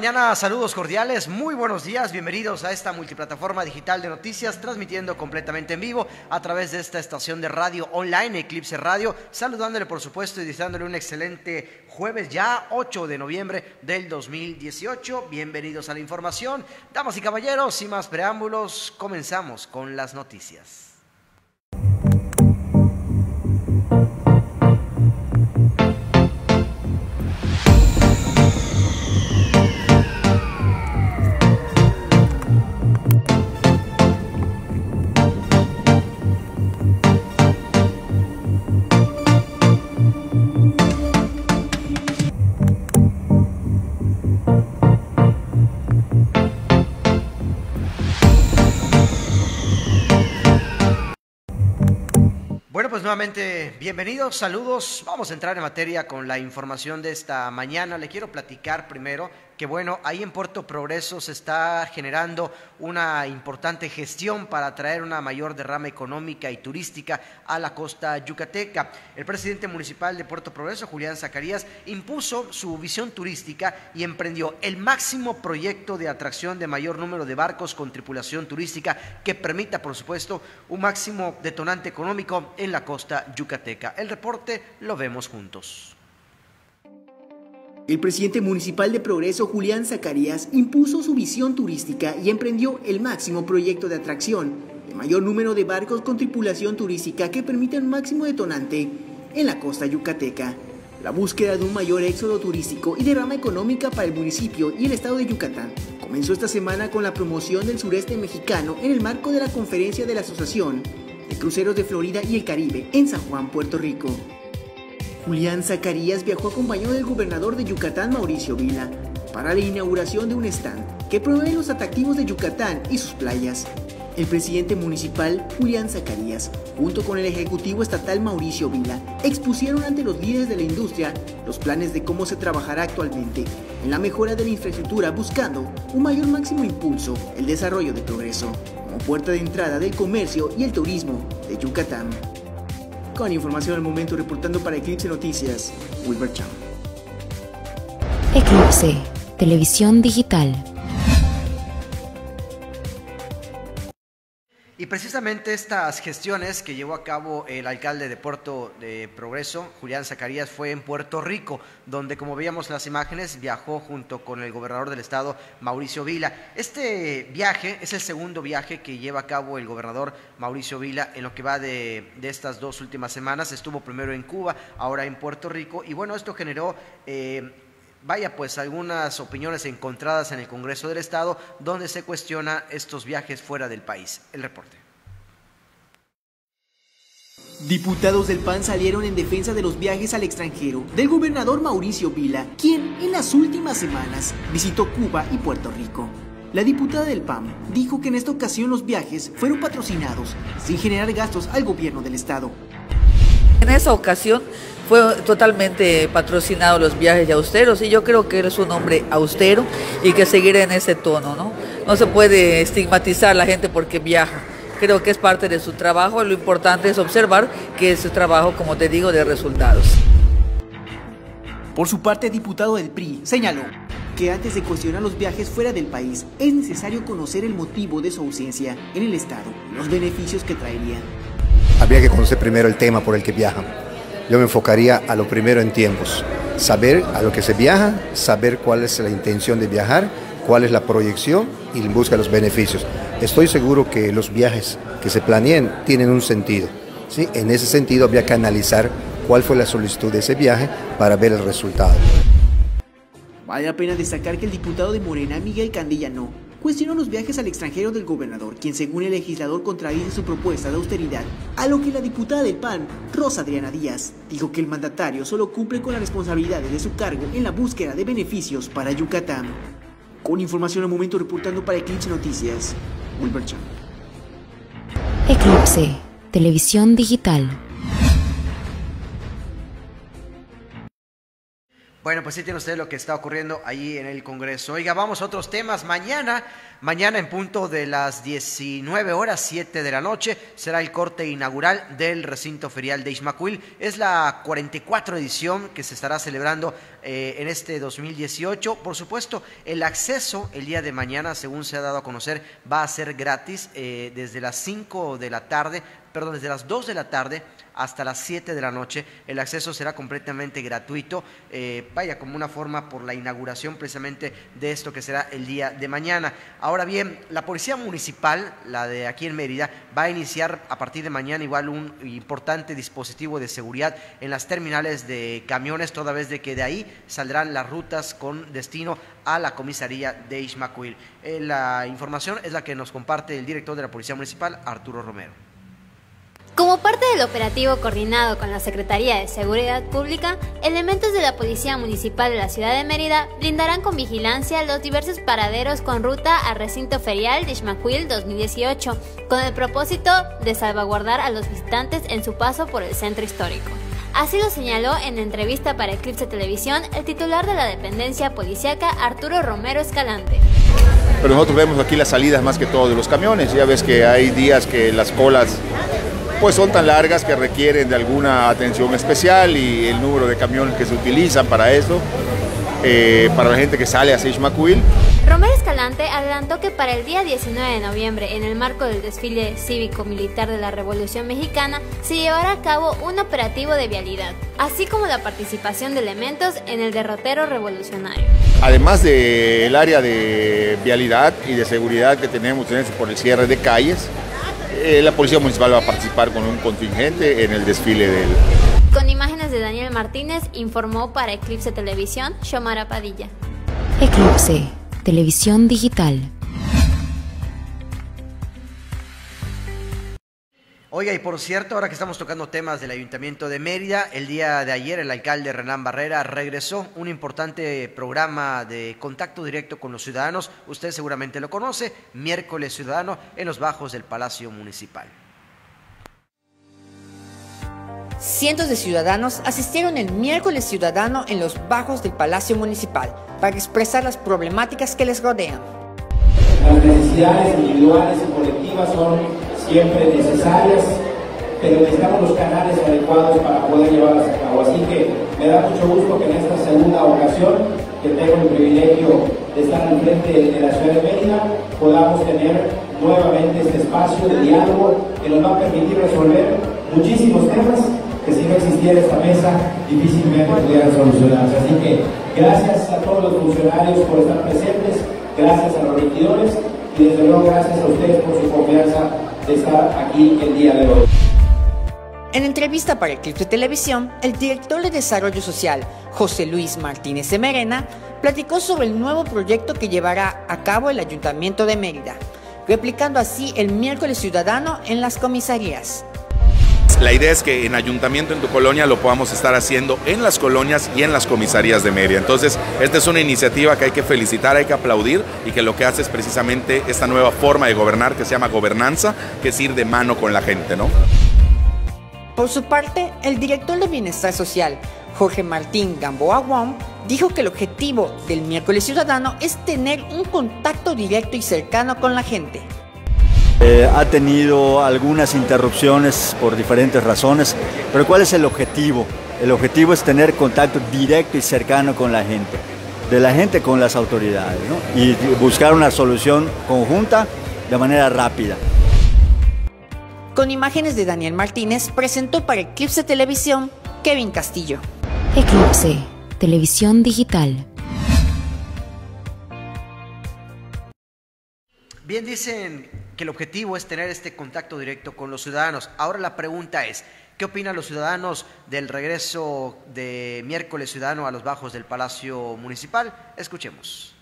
mañana, saludos cordiales, muy buenos días, bienvenidos a esta multiplataforma digital de noticias, transmitiendo completamente en vivo a través de esta estación de radio online, Eclipse Radio, saludándole por supuesto y deseándole un excelente jueves ya 8 de noviembre del 2018. Bienvenidos a la información. Damas y caballeros, sin más preámbulos, comenzamos con las noticias. Nuevamente bienvenidos, saludos. Vamos a entrar en materia con la información de esta mañana. Le quiero platicar primero que bueno, ahí en Puerto Progreso se está generando una importante gestión para atraer una mayor derrama económica y turística a la costa yucateca. El presidente municipal de Puerto Progreso, Julián Zacarías, impuso su visión turística y emprendió el máximo proyecto de atracción de mayor número de barcos con tripulación turística que permita, por supuesto, un máximo detonante económico en la costa yucateca. El reporte lo vemos juntos. El presidente municipal de Progreso, Julián Zacarías, impuso su visión turística y emprendió el máximo proyecto de atracción, el mayor número de barcos con tripulación turística que permiten un máximo detonante en la costa yucateca. La búsqueda de un mayor éxodo turístico y derrama económica para el municipio y el estado de Yucatán comenzó esta semana con la promoción del sureste mexicano en el marco de la conferencia de la Asociación de Cruceros de Florida y el Caribe en San Juan, Puerto Rico. Julián Zacarías viajó acompañado del gobernador de Yucatán, Mauricio Vila, para la inauguración de un stand que provee los atractivos de Yucatán y sus playas. El presidente municipal, Julián Zacarías, junto con el ejecutivo estatal Mauricio Vila, expusieron ante los líderes de la industria los planes de cómo se trabajará actualmente en la mejora de la infraestructura buscando un mayor máximo impulso, el desarrollo de progreso, como puerta de entrada del comercio y el turismo de Yucatán. Con información al momento reportando para Eclipse Noticias, Wilber Cham. Eclipse, televisión digital. Precisamente estas gestiones que llevó a cabo el alcalde de Puerto de Progreso, Julián Zacarías, fue en Puerto Rico, donde como veíamos las imágenes viajó junto con el gobernador del estado, Mauricio Vila. Este viaje es el segundo viaje que lleva a cabo el gobernador Mauricio Vila en lo que va de, estas dos últimas semanas. Estuvo primero en Cuba, ahora en Puerto Rico. Y bueno, esto generó... Eh, vaya pues algunas opiniones encontradas en el Congreso del Estado donde se cuestiona estos viajes fuera del país. El reporte. Diputados del PAN salieron en defensa de los viajes al extranjero del gobernador Mauricio Vila, quien en las últimas semanas visitó Cuba y Puerto Rico. La diputada del PAN dijo que en esta ocasión los viajes fueron patrocinados sin generar gastos al gobierno del estado. En esa ocasión fue totalmente patrocinado los viajes de austeros y yo creo que él es un hombre austero y que seguirá en ese tono, ¿no? No se puede estigmatizar a la gente porque viaja. Creo que es parte de su trabajo. Lo importante es observar que es su trabajo, como te digo, de resultados. Por su parte, el diputado del PRI señaló que antes de cuestionar los viajes fuera del país, es necesario conocer el motivo de su ausencia en el Estado, los beneficios que traería. Habría que conocer primero el tema por el que viajan. Yo me enfocaría a lo primero en tiempos, saber a lo que se viaja, saber cuál es la intención de viajar, cuál es la proyección y busca los beneficios. Estoy seguro que los viajes que se planeen tienen un sentido. ¿sí? En ese sentido había que analizar cuál fue la solicitud de ese viaje para ver el resultado. Vale la pena destacar que el diputado de Morena, Miguel Candillano, cuestionó los viajes al extranjero del gobernador, quien según el legislador contradice su propuesta de austeridad, a lo que la diputada del PAN, Rosa Adriana Díaz, dijo que el mandatario solo cumple con las responsabilidades de su cargo en la búsqueda de beneficios para Yucatán. Con información al momento reportando para Eclipse Noticias, Wilber Chan. Eclipse, televisión digital. Bueno, pues sí tiene usted lo que está ocurriendo ahí en el Congreso. Oiga, vamos a otros temas. Mañana, mañana en punto de las 19 horas, 7 de la noche, será el corte inaugural del recinto ferial de Ismacuil. Es la 44 edición que se estará celebrando eh, en este 2018. Por supuesto, el acceso el día de mañana, según se ha dado a conocer, va a ser gratis eh, desde las 5 de la tarde, perdón, desde las 2 de la tarde hasta las 7 de la noche. El acceso será completamente gratuito, eh, vaya como una forma por la inauguración precisamente de esto que será el día de mañana. Ahora bien, la Policía Municipal, la de aquí en Mérida, va a iniciar a partir de mañana igual un importante dispositivo de seguridad en las terminales de camiones, toda vez de que de ahí saldrán las rutas con destino a la comisaría de Ismacuil. Eh, la información es la que nos comparte el director de la Policía Municipal, Arturo Romero. Como parte del operativo coordinado con la Secretaría de Seguridad Pública, elementos de la Policía Municipal de la Ciudad de Mérida brindarán con vigilancia los diversos paraderos con ruta al recinto ferial de Ixmaquil 2018, con el propósito de salvaguardar a los visitantes en su paso por el centro histórico. Así lo señaló en entrevista para Eclipse Televisión el titular de la dependencia policíaca Arturo Romero Escalante. Pero nosotros vemos aquí las salidas más que todo de los camiones. Ya ves que hay días que las colas pues son tan largas que requieren de alguna atención especial y el número de camiones que se utilizan para eso, eh, para la gente que sale a Seixmacuil. Romero Escalante adelantó que para el día 19 de noviembre, en el marco del desfile cívico-militar de la Revolución Mexicana, se llevará a cabo un operativo de vialidad, así como la participación de elementos en el derrotero revolucionario. Además del área de vialidad y de seguridad que tenemos por el cierre de calles, eh, la Policía Municipal va a participar con un contingente en el desfile del... Con imágenes de Daniel Martínez, informó para Eclipse Televisión, Shomara Padilla. Eclipse, Televisión Digital. Oiga, y por cierto, ahora que estamos tocando temas del Ayuntamiento de Mérida, el día de ayer el alcalde Renán Barrera regresó un importante programa de contacto directo con los ciudadanos. Usted seguramente lo conoce, miércoles ciudadano en los bajos del Palacio Municipal. Cientos de ciudadanos asistieron el miércoles ciudadano en los bajos del Palacio Municipal para expresar las problemáticas que les rodean. Las necesidades individuales y colectivas son siempre necesarias, pero necesitamos los canales adecuados para poder llevarlas a cabo. Así que me da mucho gusto que en esta segunda ocasión, que tengo el privilegio de estar al frente de la ciudad de Mérida, podamos tener nuevamente este espacio de diálogo que nos va a permitir resolver muchísimos temas que si no existiera esta mesa difícilmente pudieran solucionarse. Así que gracias a todos los funcionarios por estar presentes, gracias a los regidores y desde luego gracias a ustedes por su confianza estar aquí el día de hoy. En entrevista para el de Televisión, el director de Desarrollo Social, José Luis Martínez de Merena, platicó sobre el nuevo proyecto que llevará a cabo el Ayuntamiento de Mérida, replicando así el miércoles ciudadano en las comisarías. La idea es que en ayuntamiento en tu colonia lo podamos estar haciendo en las colonias y en las comisarías de Mérida. Entonces, esta es una iniciativa que hay que felicitar, hay que aplaudir y que lo que hace es precisamente esta nueva forma de gobernar que se llama gobernanza, que es ir de mano con la gente, ¿no? Por su parte, el director de Bienestar Social, Jorge Martín Gamboa Wong, dijo que el objetivo del miércoles ciudadano es tener un contacto directo y cercano con la gente. Eh, ha tenido algunas interrupciones por diferentes razones, pero ¿cuál es el objetivo? El objetivo es tener contacto directo y cercano con la gente, de la gente con las autoridades, y buscar una solución conjunta de manera rápida. Con imágenes de Daniel Martínez, presentó para Eclipse Televisión Kevin Castillo. Eclipse, Televisión Digital. Bien dicen que el objetivo es tener este contacto directo con los ciudadanos. Ahora la pregunta es, ¿qué opinan los ciudadanos del regreso de miércoles ciudadano a los bajos del Palacio Municipal? Escuchemos.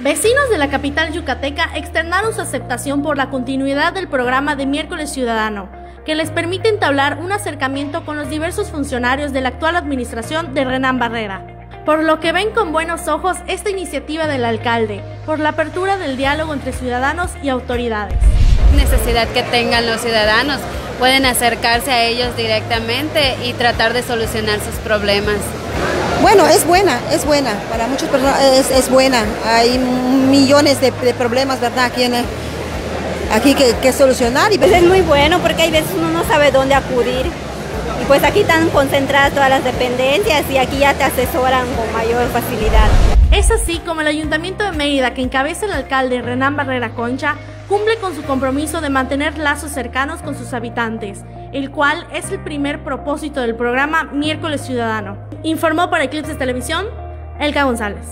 Vecinos de la capital yucateca externaron su aceptación por la continuidad del programa de miércoles ciudadano, que les permite entablar un acercamiento con los diversos funcionarios de la actual administración de Renan Barrera por lo que ven con buenos ojos esta iniciativa del alcalde, por la apertura del diálogo entre ciudadanos y autoridades. Necesidad que tengan los ciudadanos, pueden acercarse a ellos directamente y tratar de solucionar sus problemas. Bueno, es buena, es buena, para muchas personas es, es buena. Hay millones de, de problemas, ¿verdad? Aquí, en el- aquí que, que solucionar. Y Pues es muy bueno porque hay veces uno no sabe dónde acudir. Pues aquí están concentradas todas las dependencias y aquí ya te asesoran con mayor facilidad. Es así como el Ayuntamiento de Mérida, que encabeza el alcalde Renán Barrera Concha, cumple con su compromiso de mantener lazos cercanos con sus habitantes, el cual es el primer propósito del programa Miércoles Ciudadano. Informó para Eclipse Televisión, Elka González.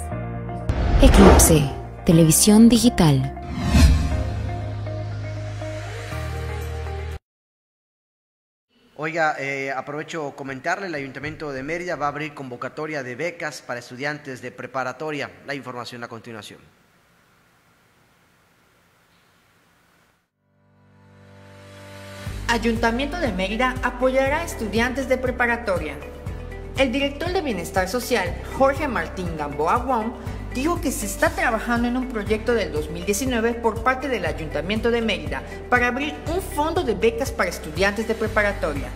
Eclipse, televisión digital. Oiga, eh, aprovecho comentarle, el Ayuntamiento de Mérida va a abrir convocatoria de becas para estudiantes de preparatoria. La información a continuación. Ayuntamiento de Mérida apoyará a estudiantes de preparatoria. El director de Bienestar Social, Jorge Martín Gamboa Wong, dijo que se está trabajando en un proyecto del 2019 por parte del Ayuntamiento de Mérida para abrir un fondo de becas para estudiantes de preparatoria.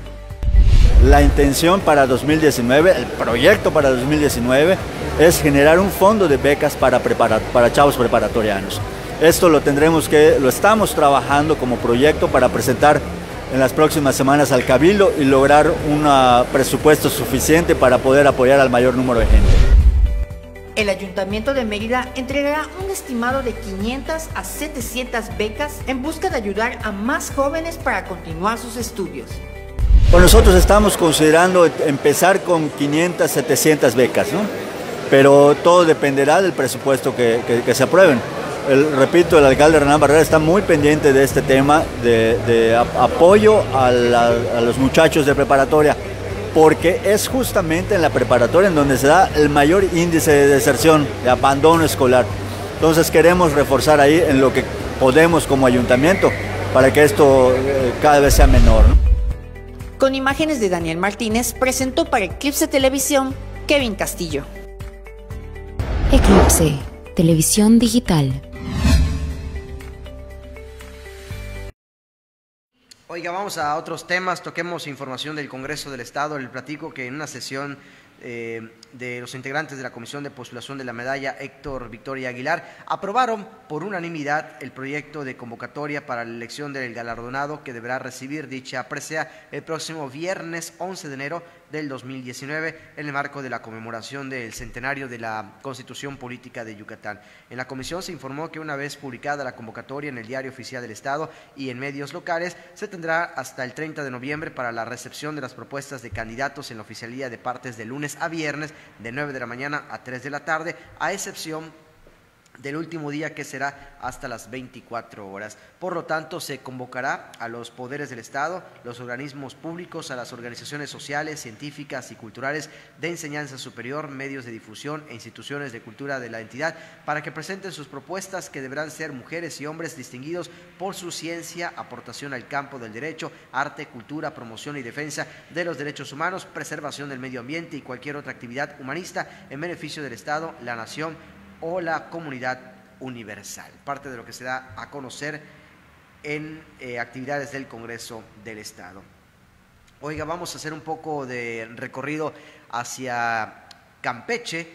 La intención para 2019, el proyecto para 2019 es generar un fondo de becas para, para chavos preparatorianos. Esto lo tendremos que, lo estamos trabajando como proyecto para presentar en las próximas semanas al Cabildo y lograr un presupuesto suficiente para poder apoyar al mayor número de gente. El Ayuntamiento de Mérida entregará un estimado de 500 a 700 becas en busca de ayudar a más jóvenes para continuar sus estudios. Pues nosotros estamos considerando empezar con 500, 700 becas, ¿no? Pero todo dependerá del presupuesto que, se aprueben. Repito, el alcalde Hernán Barrera está muy pendiente de este tema de, de ap- apoyo a los muchachos de preparatoria, porque es justamente en la preparatoria en donde se da el mayor índice de deserción, de abandono escolar. Entonces queremos reforzar ahí en lo que podemos como ayuntamiento para que esto eh, cada vez sea menor. ¿no? Con imágenes de Daniel Martínez, presentó para Eclipse Televisión Kevin Castillo. Eclipse, televisión digital. Oiga, vamos a otros temas. Toquemos información del Congreso del Estado. El platico que en una sesión eh, de los integrantes de la Comisión de Postulación de la Medalla Héctor Victoria Aguilar aprobaron por unanimidad el proyecto de convocatoria para la elección del galardonado que deberá recibir dicha presea el próximo viernes 11 de enero del 2019 en el marco de la conmemoración del centenario de la Constitución Política de Yucatán. En la comisión se informó que una vez publicada la convocatoria en el Diario Oficial del Estado y en medios locales, se tendrá hasta el 30 de noviembre para la recepción de las propuestas de candidatos en la oficialía de partes de lunes a viernes de 9 de la mañana a 3 de la tarde, a excepción del último día que será hasta las 24 horas. Por lo tanto, se convocará a los poderes del Estado, los organismos públicos, a las organizaciones sociales, científicas y culturales de enseñanza superior, medios de difusión e instituciones de cultura de la entidad para que presenten sus propuestas que deberán ser mujeres y hombres distinguidos por su ciencia, aportación al campo del derecho, arte, cultura, promoción y defensa de los derechos humanos, preservación del medio ambiente y cualquier otra actividad humanista en beneficio del Estado, la nación o la comunidad universal. Parte de lo que se da a conocer en eh, actividades del Congreso del Estado. Oiga, vamos a hacer un poco de recorrido hacia Campeche.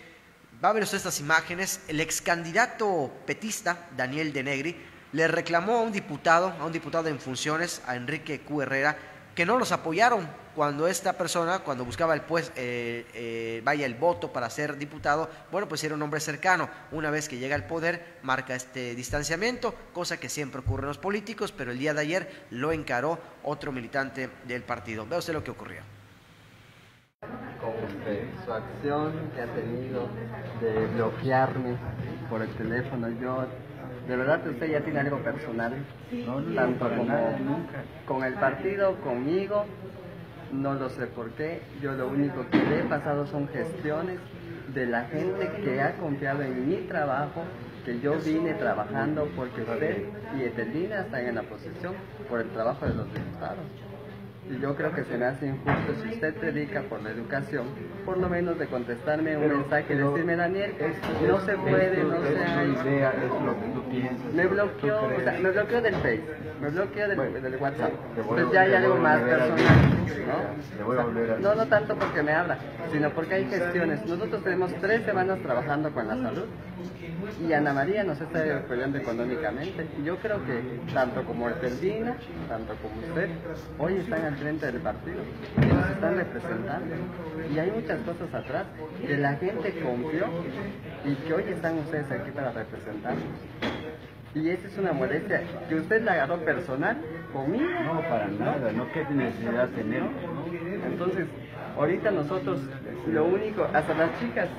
Va a ver usted estas imágenes. El ex candidato petista, Daniel de Negri, le reclamó a un diputado, a un diputado en funciones, a Enrique Q. Herrera, que no los apoyaron cuando esta persona, cuando buscaba el pues, eh, eh, vaya el voto para ser diputado, bueno, pues era un hombre cercano. Una vez que llega al poder, marca este distanciamiento, cosa que siempre ocurre en los políticos, pero el día de ayer lo encaró otro militante del partido. Vea usted lo que ocurrió. su acción que ha tenido de bloquearme por el teléfono. Yo, de verdad que usted ya tiene algo personal, tanto como con el partido, conmigo, no lo sé por qué. Yo lo único que le he pasado son gestiones de la gente que ha confiado en mi trabajo, que yo vine trabajando porque usted y Etelina están en la posición por el trabajo de los diputados. Y yo creo que se me hace injusto si usted predica por la educación, por lo menos de contestarme un mensaje y decirme, Daniel, no se puede, no se idea, es lo que tú piensas. Me bloqueó, o sea, me bloqueó del Face, me bloqueó del, del WhatsApp. Entonces ya hay algo más personal. ¿no? No, no tanto porque me habla, sino porque hay gestiones. Nosotros tenemos tres semanas trabajando con la salud y Ana María nos está apoyando económicamente. Y yo creo que tanto como Etelvina, tanto como usted, hoy están al frente del partido y nos están representando. Y hay muchas cosas atrás que la gente confió y que hoy están ustedes aquí para representarnos. Y esa es una molestia que usted la agarró personal conmigo. No, para nada, no qué necesidad tener. Entonces, ahorita nosotros, lo único, hasta las chicas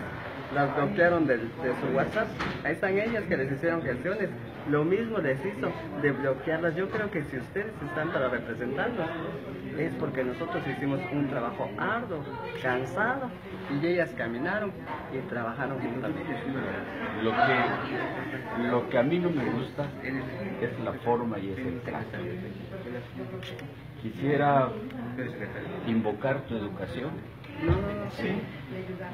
las bloquearon de, su WhatsApp. Ahí están ellas que les hicieron gestiones. Lo mismo les hizo de bloquearlas. Yo creo que si ustedes están para representarnos, es porque nosotros hicimos un trabajo arduo, cansado, y ellas caminaron y trabajaron juntamente. Lo que, lo que a mí no me gusta es la forma y es el trato. Quisiera invocar tu educación Sí.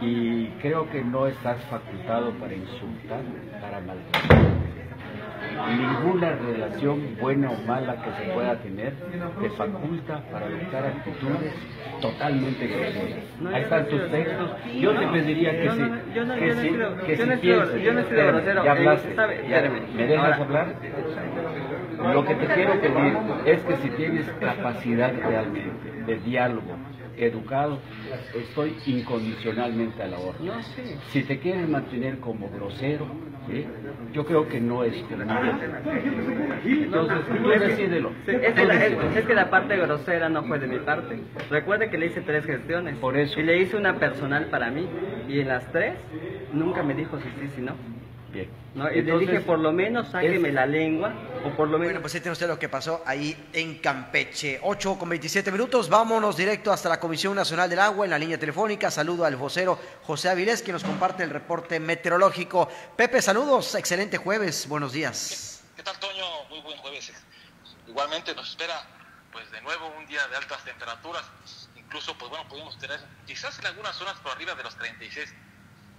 Y creo que no estás facultado para insultar, para maltratar. Ninguna relación buena o mala que se pueda tener te faculta para adoptar actitudes totalmente groseras. Ahí están tus textos. Yo te pediría que si, yo no estoy grosero. Ya hablaste. ¿Me dejas hablar? Lo que te quiero pedir es que si tienes capacidad realmente de diálogo, educado, estoy incondicionalmente a la orden. Si te quieres mantener como grosero, yo creo que no es conveniente. Entonces, tú decídelo. es, que la, es, que la, parte grosera no fue de mi parte. Recuerde que le hice tres gestiones. Por eso. Y le hice una personal para mí. Y en las tres, nunca me dijo si sí, si no. Bien. ¿no? Y le dije, por lo menos sáqueme la lengua, o por lo menos... Bueno, pues ahí tiene usted lo que pasó ahí en Campeche. 8 con 27 minutos, vámonos directo hasta la Comisión Nacional del Agua en la línea telefónica. Saludo al vocero José Avilés, que nos comparte el reporte meteorológico. Pepe, saludos, excelente jueves, buenos días. ¿Qué tal, Toño? Muy buen jueves. Igualmente nos espera, pues de nuevo, un día de altas temperaturas. Incluso, pues bueno, podemos tener quizás en algunas zonas por arriba de los 36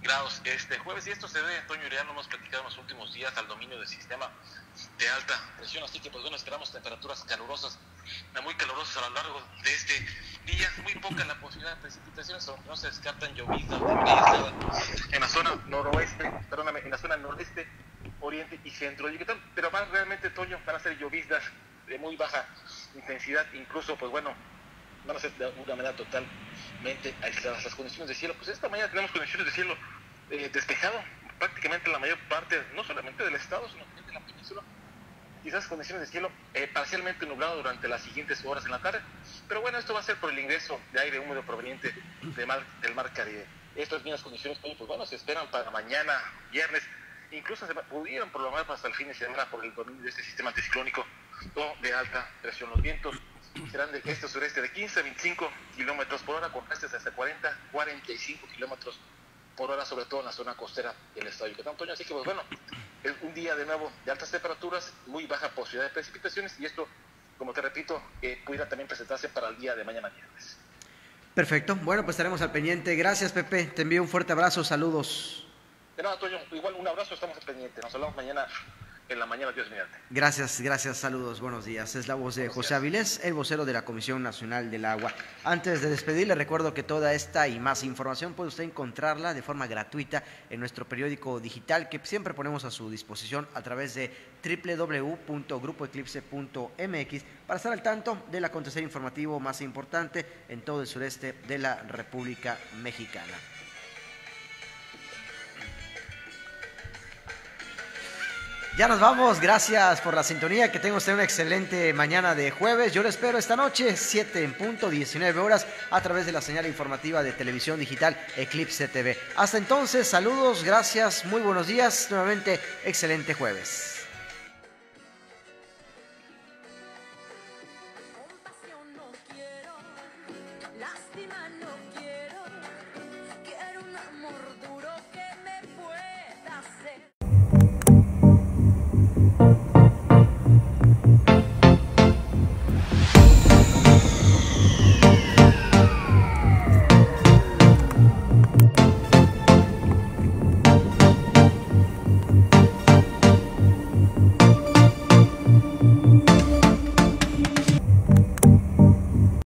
grados este jueves y esto se debe, Antonio Uriano, hemos platicado en los últimos días al dominio del sistema de alta presión, así que pues bueno, esperamos temperaturas calurosas, muy calurosas a lo largo de este día, muy poca la posibilidad de precipitaciones, aunque no se descartan lloviznas en la zona noroeste, perdóname, en la zona nordeste, oriente y centro de pero van realmente, Toño, van a ser lloviznas de muy baja intensidad, incluso pues bueno, van a ser de una manera totalmente aisladas. Las condiciones de cielo, pues esta mañana tenemos condiciones de cielo eh, despejado prácticamente la mayor parte, no solamente del estado, sino también de la península. Quizás condiciones de cielo eh, parcialmente nublado durante las siguientes horas en la tarde. Pero bueno, esto va a ser por el ingreso de aire húmedo proveniente del mar Caribe. Estas mismas condiciones, pues bueno, se esperan para mañana, viernes. Incluso se pudieran prolongar hasta el fin de semana por el dominio de este sistema anticiclónico o de alta presión. Los vientos serán del este sureste de 15 a 25 kilómetros por hora, con restes hasta 40, 45 kilómetros hora, sobre todo en la zona costera del estado de Yucatán. Así que, pues bueno, es un día de nuevo de altas temperaturas, muy baja posibilidad de precipitaciones y esto, como te repito, eh, pudiera también presentarse para el día de mañana viernes. Perfecto. Bueno, pues estaremos al pendiente. Gracias, Pepe. Te envío un fuerte abrazo. Saludos. De nada, Toño. Igual un abrazo. Estamos al pendiente. Nos hablamos mañana en la mañana, Dios mediante. Gracias, gracias, saludos, buenos días. Es la voz de José Avilés, el vocero de la Comisión Nacional del Agua. Antes de despedir, le recuerdo que toda esta y más información puede usted encontrarla de forma gratuita en nuestro periódico digital que siempre ponemos a su disposición a través de www.grupoeclipse.mx para estar al tanto del acontecer informativo más importante en todo el sureste de la República Mexicana. Ya nos vamos, gracias por la sintonía, que tenga usted una excelente mañana de jueves. Yo le espero esta noche, 7 en punto, 19 horas, a través de la señal informativa de televisión digital Eclipse TV. Hasta entonces, saludos, gracias, muy buenos días, nuevamente excelente jueves.